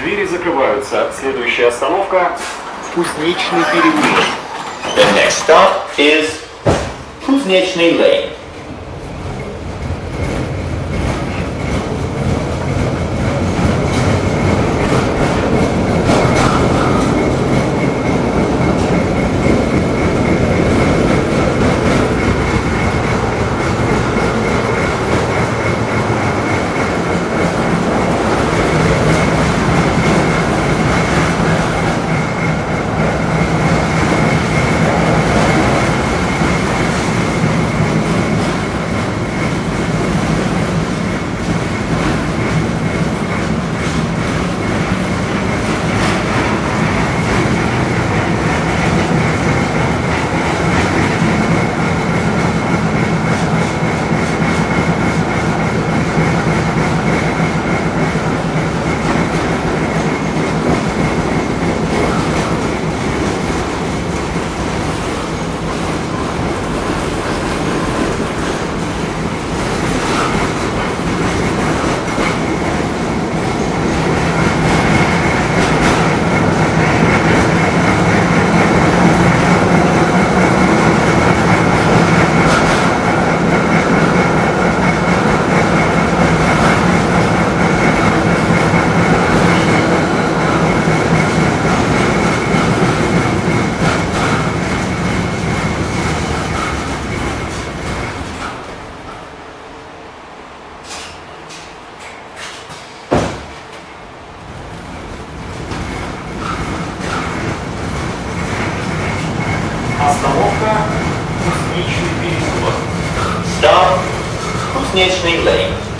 двери закрываются. Следующая остановка – Кузнечный переулок. The next stop is Kuznechny Lane. Остановка Кузнечный